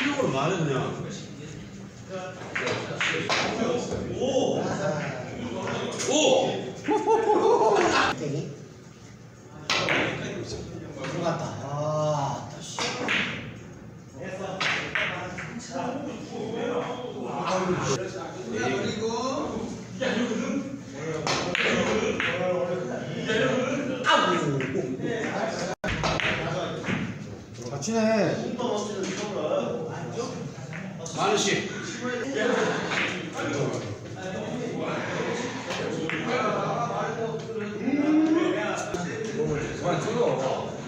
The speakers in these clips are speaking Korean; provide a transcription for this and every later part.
필요로 말해 그냥. 오. 오. 들어갔다 아 다시 아 우 치네 만우 씨.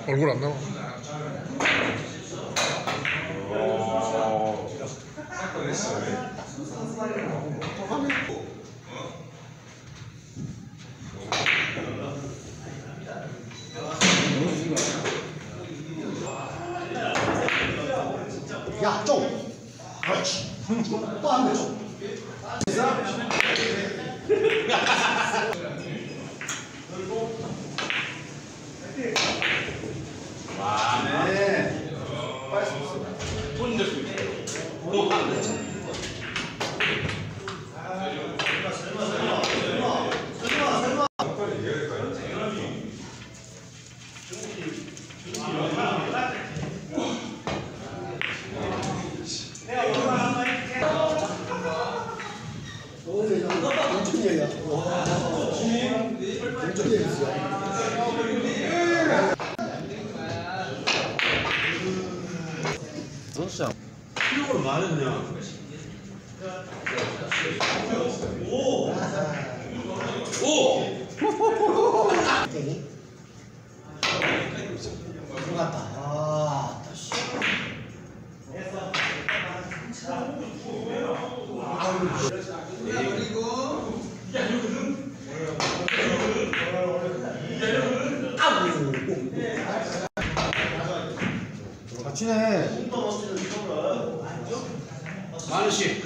얼굴 안 나와. 그렇지 또한대 좀. 네. 혼자 또 하는 거. 연준이에요 연준이 에요 선수장. 필요로 말해 그냥. 오. 오. 들어갔다 아 다시 아 맞추네. 많은 씨.